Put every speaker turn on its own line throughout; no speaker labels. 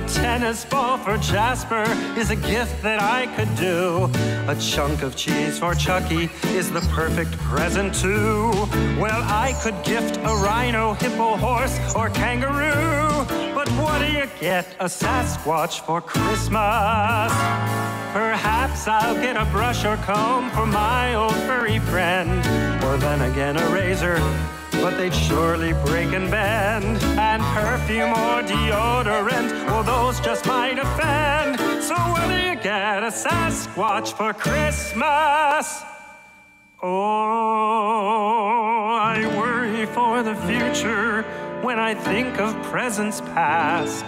tennis ball for Jasper is a gift that I could do. A chunk of cheese for Chucky is the perfect present too. Well, I could gift a rhino, hippo, horse, or kangaroo. But what do you get a Sasquatch for Christmas? Perhaps I'll get a brush or comb for my old furry friend. Or then again a razor but they'd surely break and bend. And perfume or deodorant, well, those just might offend. So do you get a Sasquatch for Christmas? Oh, I worry for the future when I think of presents past.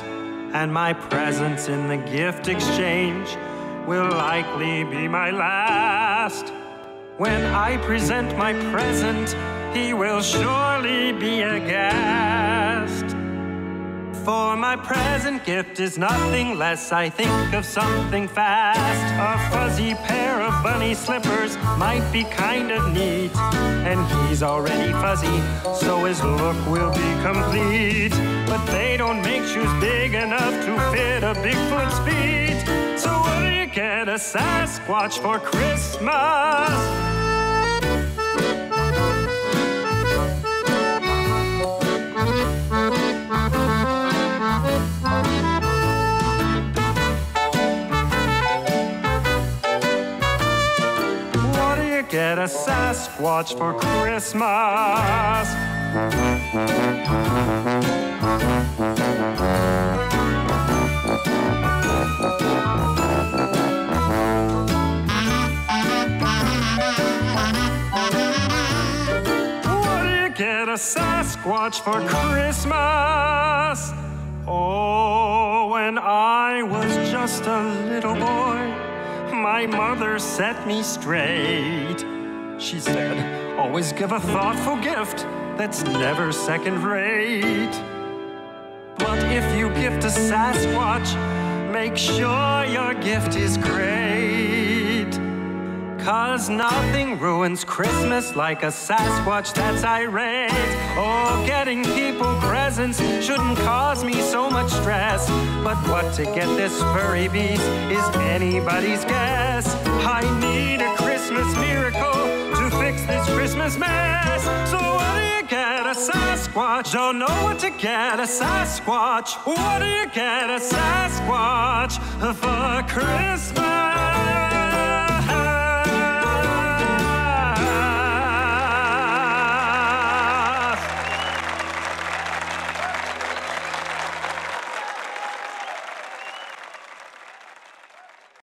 And my presence in the gift exchange will likely be my last. When I present my present, he will surely be aghast. For my present gift is nothing less, I think of something fast. A fuzzy pair of bunny slippers might be kind of neat. And he's already fuzzy, so his look will be complete. But they don't make shoes big enough to fit a Bigfoot's feet. So do you get a Sasquatch for Christmas? A Sasquatch for Christmas. What do you get a Sasquatch for Christmas? Oh, when I was just a little boy my mother set me straight. She said, always give a thoughtful gift that's never second rate. But if you gift a Sasquatch, make sure your gift is great. Cause nothing ruins Christmas like a Sasquatch that's irate. Oh, getting people presents shouldn't cause me so much stress. But what to get this furry beast is anybody's guess. I need a Christmas miracle to fix this Christmas mess. So what do you get a Sasquatch? Don't know what to get a Sasquatch. What do you get a Sasquatch for Christmas?